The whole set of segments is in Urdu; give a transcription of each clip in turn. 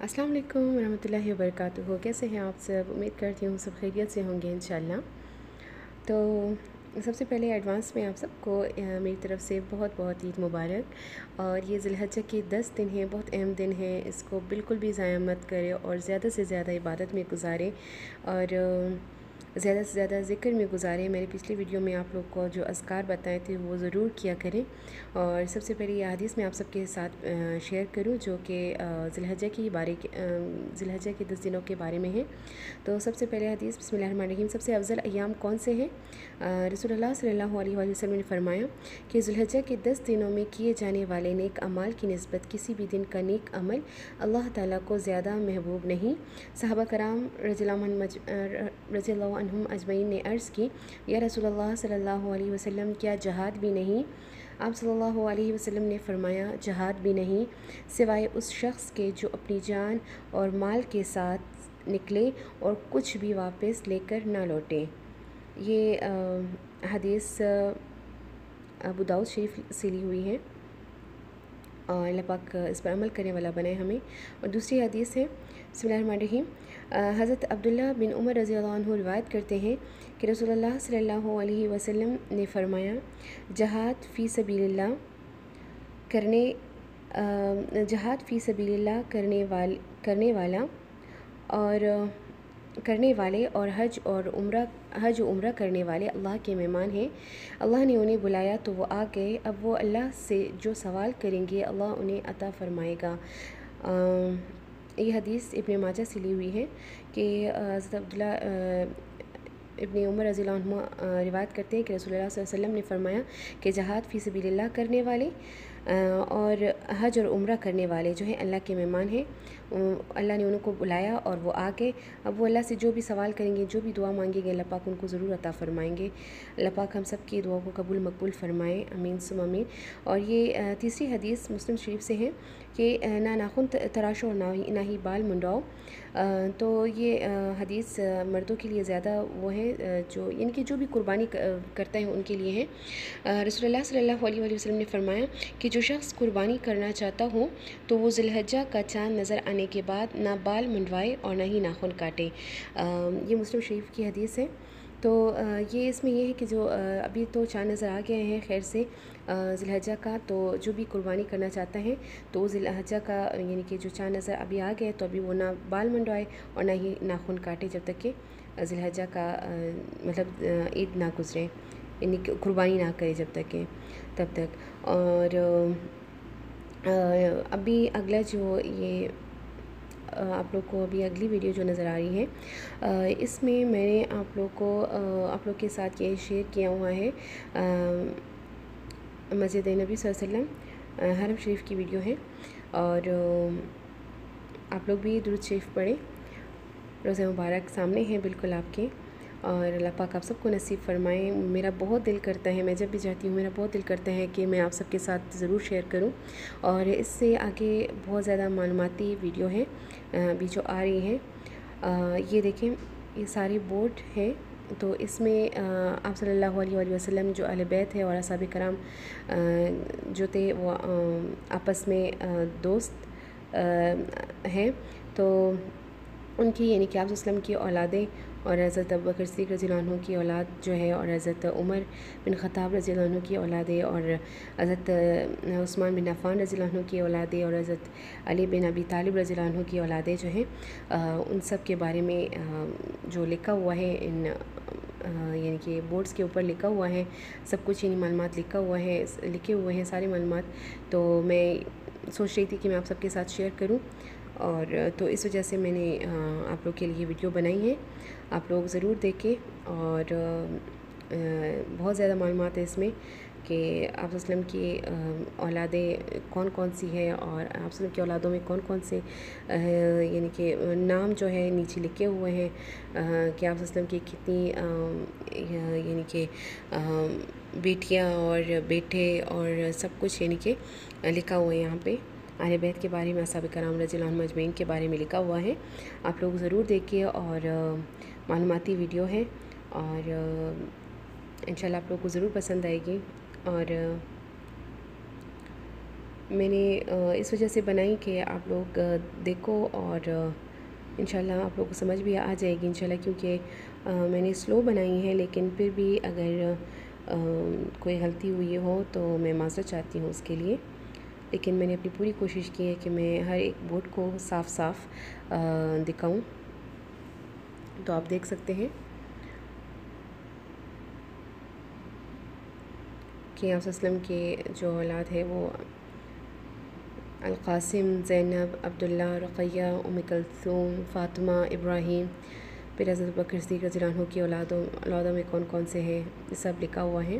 السلام علیکم ورحمۃ اللہ وبرکاتہ۔ کیسے ہیں آپ سب؟ امید کرتی ہوں سب خیریت سے ہوں گے انشاءاللہ۔ تو سب سے پہلے ایڈوانس میں آپ سب کو میری طرف سے بہت بہت عید مبارک۔ اور یہ ذی کے دس دن ہیں، بہت اہم دن ہیں۔ اس کو بالکل بھی ضائع مت کرے اور زیادہ سے زیادہ عبادت میں گزاریں۔ اور زیادہ سے زیادہ ذکر میں گزارے۔ میں نے پچھلی ویڈیو میں آپ لوگ کو جو اذکار بتائے تھے وہ ضرور کیا کریں۔ اور سب سے پہلے یہ حدیث میں آپ سب کے ساتھ شیئر کروں جو کہ ذلحجہ کی بارے ذلحجہ کے دس دنوں کے بارے میں ہے۔ تو سب سے پہلے حدیث، بسم اللہ الرحمن الرحیم، سب سے افضل ایام کون سے ہیں؟ رسول اللہ صلی اللہ علیہ وسلم نے فرمایا کہ ذوالحجہ کے دس دنوں میں کیے جانے والے نیک عمال کی نسبت کسی بھی دن کا نیک عمل اللہ تعالیٰ کو زیادہ محبوب نہیں۔ صحابہ کرام رضی اللہ رضی اللہ عنہم اجمعین نے عرض کی، یا رسول اللہ صلی اللہ علیہ وسلم، کیا جہاد بھی نہیں؟ آپ صلی اللہ علیہ وسلم نے فرمایا، جہاد بھی نہیں، سوائے اس شخص کے جو اپنی جان اور مال کے ساتھ نکلے اور کچھ بھی واپس لے کر نہ لوٹیں یہ حدیث ابو داؤد شریف سلی ہوئی ہے۔ اور اللہ پاک اس پر عمل کرنے والا بنائے ہمیں۔ اور دوسری حدیث ہے، بسم اللہ الرحمن الرحیم۔ حضرت عبداللہ بن عمر رضی اللہ عنہ روایت کرتے ہیں کہ رسول اللہ صلی اللہ علیہ وسلم نے فرمایا، جہاد فی سبیل اللہ کرنے جہاد فی سبیل اللہ کرنے وال، کرنے والا اور کرنے والے اور حج اور عمرہ، حج و عمرہ کرنے والے اللہ کے مہمان ہیں۔ اللہ نے انہیں بلایا تو وہ آ گئے۔ اب وہ اللہ سے جو سوال کریں گے، اللہ انہیں عطا فرمائے گا۔ یہ حدیث ابن ماجہ سے لی ہوئی ہے کہ حضرت عبداللہ ابن عمر رضی اللہ عنہ روایت کرتے ہیں کہ رسول اللہ صلی اللہ علیہ وسلم نے فرمایا کہ جہاد فی سبیل اللہ کرنے والے اور حج اور عمرہ کرنے والے جو ہیں اللہ کے مہمان ہیں اللہ نے ان کو بلایا اور وہ آ کے اب وہ اللہ سے جو بھی سوال کریں گے، جو بھی دعا مانگیں گے، اللہ پاک ان کو ضرور عطا فرمائیں گے۔ اللہ پاک ہم سب کی دعا کو قبول مقبول فرمائیں امین سم امین اور یہ تیسری حدیث مسلم شریف سے ہیں کہ نہ ناخن تراشو اور نہ ہی بال منڈاؤ۔ تو یہ حدیث مردوں کے لیے زیادہ وہ ہے جو ان کی جو بھی قربانی کرتے ہیں، ان کے لیے ہیں۔ رسول اللہ صلی اللہ علیہ وسلم نے فرمایا کہ جو شخص قربانی کرنا چاہتا ہوں تو وہ ذلحجہ کا چاند نظر آنے کے بعد نہ بال منڈوائے اور نہ ہی ناخن کاٹے۔ یہ مسلم شریف کی حدیث ہے۔ تو یہ اس میں یہ ہے کہ جو ابھی تو چاند نظر آ گئے ہیں خیر سے ذلحجہ کا تو جو بھی قربانی کرنا چاہتا ہے تو وہ ذلحجہ کا یعنی کہ جو چاند نظر ابھی آ گئے تو ابھی وہ نہ بال منڈوائے اور نہ ہی ناخن کاٹے جب تک کہ ذلحجہ کا مطلب عید نہ گزرے یعنی کہ قربانی نہ کرے جب تک کہ، تب تک۔ اور ابھی اگلا جو یہ آپ لوگ کو ابھی اگلی ویڈیو جو نظر آ رہی ہے اس میں میں نے آپ لوگ کو آپ لوگ کے ساتھ یہ شیئر کیا ہوا ہے۔ مسجد نبی صلی اللہ علیہ وسلم حرم شریف کی ویڈیو ہے۔ اور آپ لوگ بھی درود شریف پڑھیں۔ روزہ مبارک سامنے ہیں بالکل آپ کے۔ اور اللہ پاک آپ سب کو نصیب فرمائیں میرا بہت دل کرتا ہے، میں جب بھی جاتی ہوں، میرا بہت دل کرتا ہے کہ میں آپ سب کے ساتھ ضرور شیئر کروں۔ اور اس سے آگے بہت زیادہ معلوماتی ویڈیو ہے ابھی جو آ رہی ہیں۔ یہ دیکھیں، یہ ساری بورڈ ہے تو اس میں آپ صلی اللہ علیہ وسلم جو اہل بیت ہے اور اصحاب کرام جو تھے وہ آپس میں دوست ہیں۔ تو ان کی یعنی کہ آپ وسلم کی اولادیں اور حضرت بکر صدیق رضی اللہ عنہ کی اولاد جو ہے اور حضرت عمر بن خطاب رضی اللہ عنہ کی اولادیں اور حضرت عثمان بن عفان رضی اللہ عنہ کی اولادیں اور حضرت علی بن ابی طالب رضی اللہ عنہ کی اولادیں جو ہیں۔ ان سب کے بارے میں جو لکھا ہوا ہے، ان یعنی کہ بورڈز کے اوپر لکھا ہوا ہے، سب کچھ یعنی معلومات لکھا ہوا ہے، لکھے ہوئے ہیں سارے معلومات۔ تو میں سوچ رہی تھی کہ میں آپ سب کے ساتھ شیئر کروں۔ اور تو اس وجہ سے میں نے آپ لوگ کے لیے ویڈیو بنائی ہے۔ آپ لوگ ضرور دیکھیں۔ اور بہت زیادہ معلومات ہے اس میں کہ آپ وسلم کی اولادیں کون کون سی ہیں اور آپ وسلم کی اولادوں میں کون کون سے یعنی کہ نام جو ہے نیچے لکھے ہوئے ہیں۔ کہ آپ وسلم کی کتنی یعنی کہ بیٹیاں اور بیٹے اور سب کچھ یعنی کہ لکھا ہوا ہے یہاں پہ۔ اہل بیت کے بارے میں اصحاب کرام رضی اللہ عنہ مجمعین کے بارے میں لکھا ہوا ہے۔ آپ لوگ ضرور دیکھیے اور معلوماتی ویڈیو ہے اور انشاءاللہ آپ لوگوں کو ضرور پسند آئے گی۔ اور میں نے اس وجہ سے بنائی کہ آپ لوگ دیکھو اور انشاءاللہ آپ لوگ کو سمجھ بھی آ جائے گی، انشاءاللہ کیونکہ میں نے سلو بنائی ہے، لیکن پھر بھی اگر کوئی غلطی ہوئی ہو تو میں معذرت چاہتی ہوں اس کے لیے۔ لیکن میں نے اپنی پوری کوشش کی ہے کہ میں ہر ایک بورڈ کو صاف صاف دکھاؤں۔ تو آپ دیکھ سکتے ہیں کہ آپ وسلم کے جو اولاد ہے وہ القاسم، زینب، عبداللہ، رقیہ، ام کلثوم، فاطمہ، ابراہیم، پھر حضرت بکر صدیق رضی اللہ عنہ کی اولادوں اولادوں میں کون کون سے ہیں؟ یہ سب لکھا ہوا ہے۔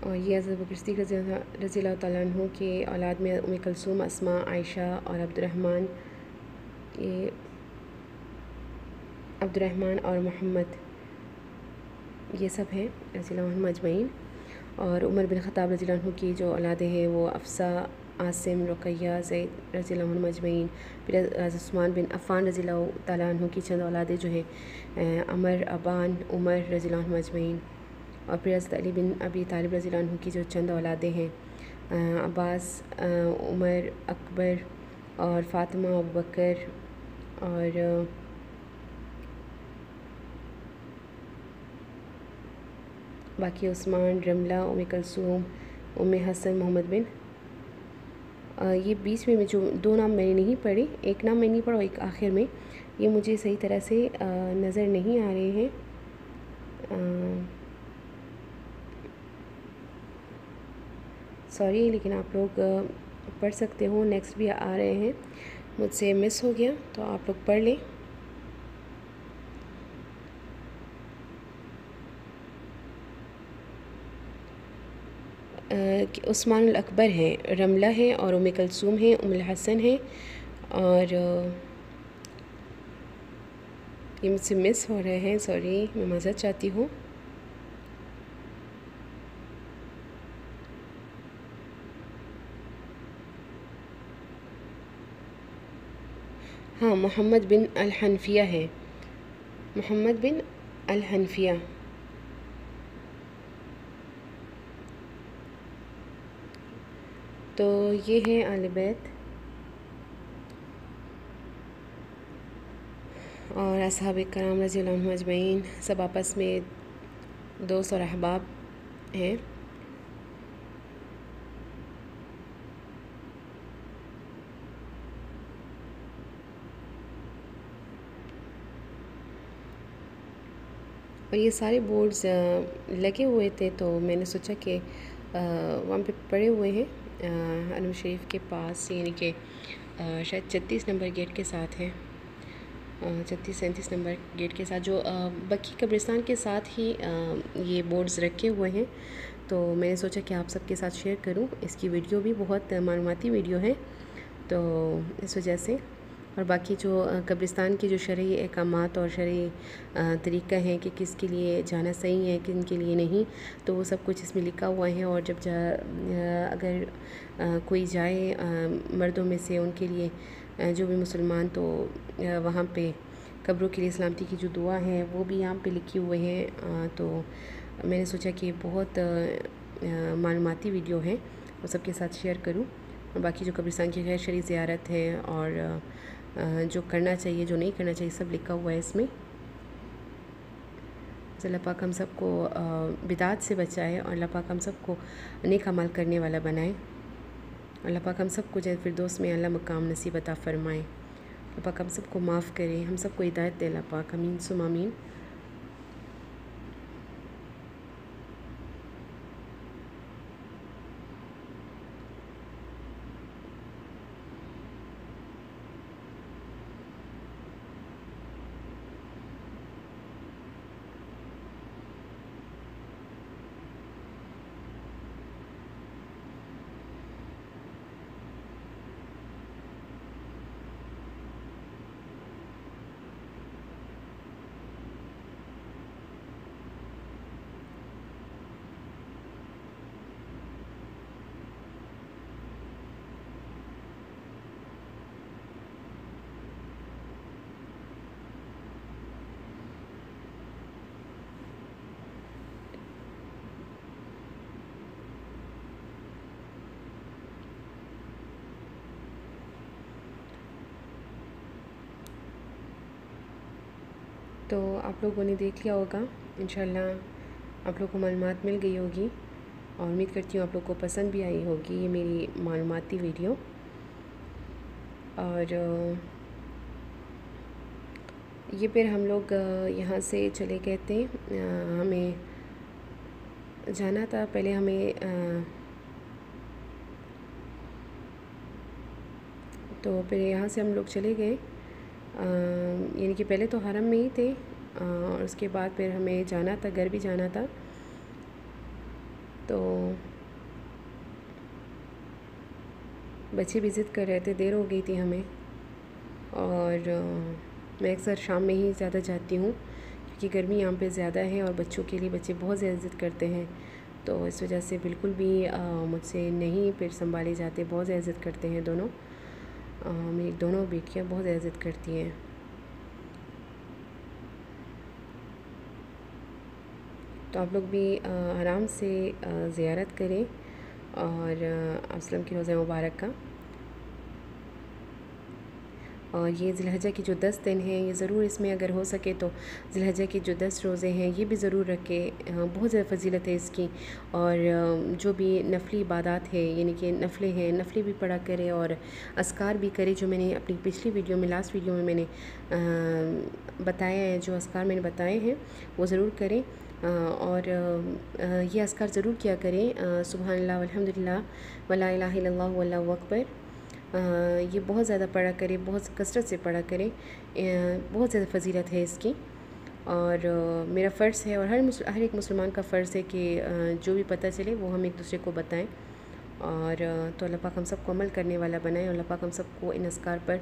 اور یہ حضرت بکر صدیق رضی اللہ رضی اللہ تعالیٰ عنہ کے اولاد میں ام کلثوم اسما عائشہ اور عبد الرحمن یہ عبد الرحمن اور محمد، یہ سب ہیں، رضی اللہ عنہ مجمعین اور عمر بن خطاب رضی اللہ عنہ کی جو اولادیں ہیں، وہ افسا، عاصم، رقیہ، زید رضی اللہ عنہ مجمعین پھر عثمان بن عفان رضی اللہ تعالیٰ عنہ کی چند اولادیں جو ہیں عمر، ابان، عمر رضی اللہ عنہ مجمعین اور پھر حضرت علی بن ابی طالب رضی اللہ عنہ کی جو چند اولادیں ہیں عباس عمر، اکبر اور فاطمہ بکر اور باقی عثمان، رملہ، ام کلثوم، ام حسن، محمد بن یہ بیچ میں جو دو نام میں نے نہیں پڑھے ایک نام میں نہیں پڑھا ایک آخر میں، یہ مجھے صحیح طرح سے نظر نہیں آ رہے ہیں۔ سوری، لیکن آپ لوگ پڑھ سکتے ہو۔ نیکسٹ بھی آ رہے ہیں۔ مجھ سے مس ہو گیا، تو آپ لوگ پڑھ لیں۔ عثمان الاکبر ہیں، رملہ ہیں اور ام کلثوم ہیں، ام الحسن ہیں۔ اور یہ مجھ سے مس ہو رہے ہیں۔ سوری میں معذرت چاہتی ہوں۔ ہاں محمد بن الحنفیہ ہے۔ محمد بن الحنفیہ۔ تو یہ ہے آل بیت۔ اور اصحاب کرام رضی اللہ عنہ اجمعین، سب آپس میں دوست اور احباب ہیں۔ اور یہ سارے بورڈز لگے ہوئے تھے تو میں نے سوچا کہ وہاں پہ پڑے ہوئے ہیں۔ علم شریف کے پاس یعنی کہ شاید چھتیس نمبر گیٹ کے ساتھ ہے چھتیس، سینتیس نمبر گیٹ کے ساتھ جو بکی قبرستان کے ساتھ ہی یہ بورڈز رکھے ہوئے ہیں۔ تو میں نے سوچا کہ آپ سب کے ساتھ شیئر کروں۔ اس کی ویڈیو بھی بہت معلوماتی ویڈیو ہے۔ تو اس وجہ سے اور باقی جو قبرستان کے جو شرعی احکامات اور شرعی طریقہ ہیں کہ کس کے لیے جانا صحیح ہے، کن کے لیے نہیں، تو وہ سب کچھ اس میں لکھا ہوا ہے اور جب جا اگر کوئی جائے مردوں میں سے ان کے لیے جو بھی مسلمان، تو وہاں پہ قبروں کے لیے سلامتی کی جو دعا ہے، وہ بھی یہاں پہ لکھی ہوئے ہیں تو میں نے سوچا کہ بہت معلوماتی ویڈیو ہے وہ سب کے ساتھ شیئر کروں۔ اور باقی جو قبرستان کی غیر شرعی زیارت ہے اور جو کرنا چاہیے، جو نہیں کرنا چاہیے، سب لکھا ہوا ہے اس میں۔ اللہ پاک ہم سب کو بدعات سے بچائے اور اللہ پاک ہم سب کو نیک عمل کرنے والا بنائے۔ اللہ پاک ہم سب کو جیسے فردوس میں اللہ مقام نصیب عطا فرمائے۔ اللہ پاک ہم سب کو معاف کرے، ہم سب کو ہدایت دے اللہ پاک امین سم امین تو آپ لوگوں نے دیکھ لیا ہوگا۔ انشاءاللہ آپ لوگ کو معلومات مل گئی ہوگی اور امید کرتی ہوں آپ لوگ کو پسند بھی آئی ہوگی یہ میری معلوماتی ویڈیو۔ اور یہ پھر ہم لوگ یہاں سے چلے گئے تھے۔ ہمیں جانا تھا۔ پہلے ہمیں، تو پھر یہاں سے ہم لوگ چلے گئے۔ یعنی کہ پہلے تو حرم میں ہی تھے اور اس کے بعد پھر ہمیں جانا تھا، گھر بھی جانا تھا۔ تو بچے بھی ضد کر رہے تھے، دیر ہو گئی تھی ہمیں۔ اور میں اکثر شام میں ہی زیادہ جاتی ہوں، کیونکہ گرمی یہاں پہ زیادہ ہے اور بچوں کے لیے بچے بہت زیادہ ضد کرتے ہیں۔ تو اس وجہ سے بالکل بھی مجھ سے نہیں پھر سنبھالے جاتے، بہت زیادہ ضد کرتے ہیں دونوں۔ میری دونوں بیٹیاں بہت عزت کرتی ہیں۔ تو آپ لوگ بھی آرام سے زیارت کریں اور اسلم کی روزہ مبارک کا۔ اور یہ ذلحجہ کی جو دس دن ہیں، یہ ضرور اس میں اگر ہو سکے تو ذلحجہ کی جو دس روزے ہیں، یہ بھی ضرور رکھے۔ ہاں، بہت زیادہ فضیلت ہے اس کی۔ اور جو بھی نفلی عبادات ہے یعنی کہ نفلیں ہیں نفلی بھی پڑھا کرے اور اسکار بھی کرے، جو میں نے اپنی پچھلی ویڈیو میں لاسٹ ویڈیو میں میں نے بتایا ہے، جو اسکار میں نے بتائے ہیں، وہ ضرور کریں۔ اور یہ اسکار ضرور کیا کریں۔ سبحان اللہ الحمد للہ ولا الہ الا اللہ واللہ اکبر۔ یہ بہت زیادہ پڑھا کرے، بہت کثرت سے پڑھا کرے بہت زیادہ فضیلت ہے اس کی۔ اور میرا فرض ہے اور ہر ہر ایک مسلمان کا فرض ہے کہ جو بھی پتہ چلے وہ ہم ایک دوسرے کو بتائیں۔ اور تو اللہ پاک ہم سب کو عمل کرنے والا بنائیں اور اللہ پاک ہم سب کو ان اسکار پر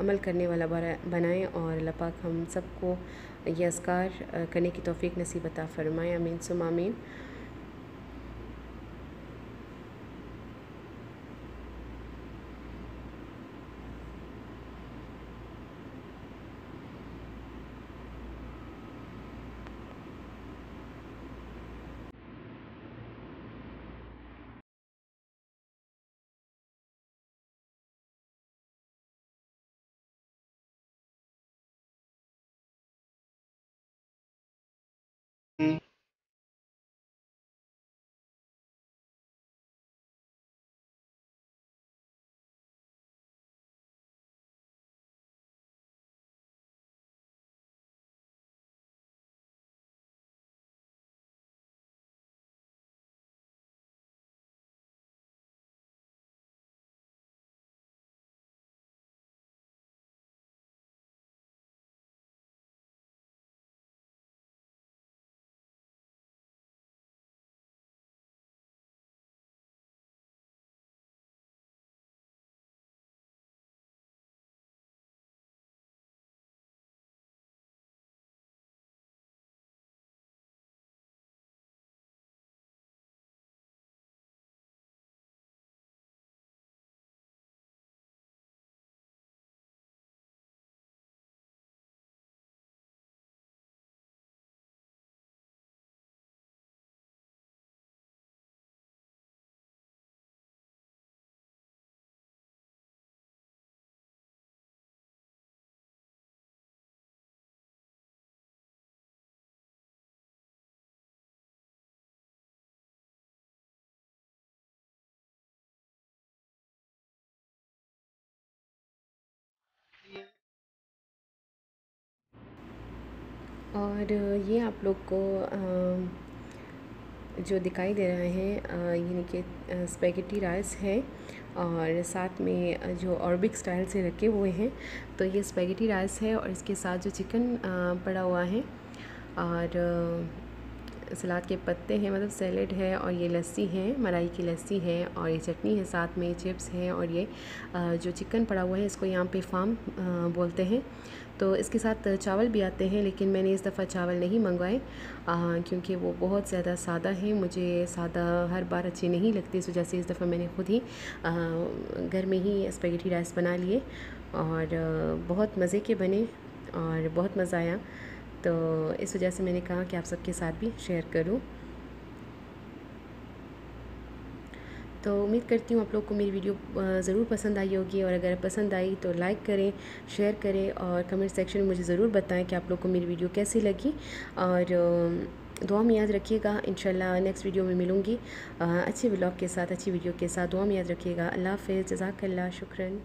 عمل کرنے والا بنائیں اور اللہ پاک ہم سب کو یہ اسکار کرنے کی توفیق نصیب عطا فرمائیں امین سم آمین۔ Mm-hmm. اور یہ آپ لوگ کو جو دکھائی دے رہے ہیں یعنی کہ اسپیگٹی رائس ہے اور ساتھ میں جو اوربک سٹائل سے رکھے ہوئے ہیں، تو یہ اسپیگٹی رائس ہے اور اس کے ساتھ جو چکن پڑا ہوا ہے اور سلاد کے پتے ہیں مطلب سیلڈ ہے اور یہ لسی ہے ملائی کی لسی ہے اور یہ چٹنی ہے ساتھ میں، چپس ہیں اور یہ جو چکن پڑا ہوا ہے، اس کو یہاں پہ فام بولتے ہیں۔ تو اس کے ساتھ چاول بھی آتے ہیں، لیکن میں نے اس دفعہ چاول نہیں منگوائے کیونکہ وہ بہت زیادہ سادہ ہیں۔ مجھے سادہ ہر بار اچھی نہیں لگتی، اس وجہ سے اس دفعہ میں نے خود ہی گھر میں ہی اسپیگیٹی رائس بنا لیے اور بہت مزے کے بنے اور بہت مزہ آیا۔ تو اس وجہ سے میں نے کہا کہ آپ سب کے ساتھ بھی شیئر کروں۔ تو امید کرتی ہوں آپ لوگ کو میری ویڈیو ضرور پسند آئی ہوگی اور اگر پسند آئی تو لائک کریں شیئر کریں اور کمنٹ سیکشن میں مجھے ضرور بتائیں کہ آپ لوگ کو میری ویڈیو کیسی لگی۔ اور دعا میں یاد رکھیے گا، انشاءاللہ نیکسٹ ویڈیو میں ملوں گی۔ اچھی ولاگ کے ساتھ، اچھی ویڈیو کے ساتھ دعا میں یاد رکھیے گا۔ اللہ حافظ، جزاک اللہ، شکراً۔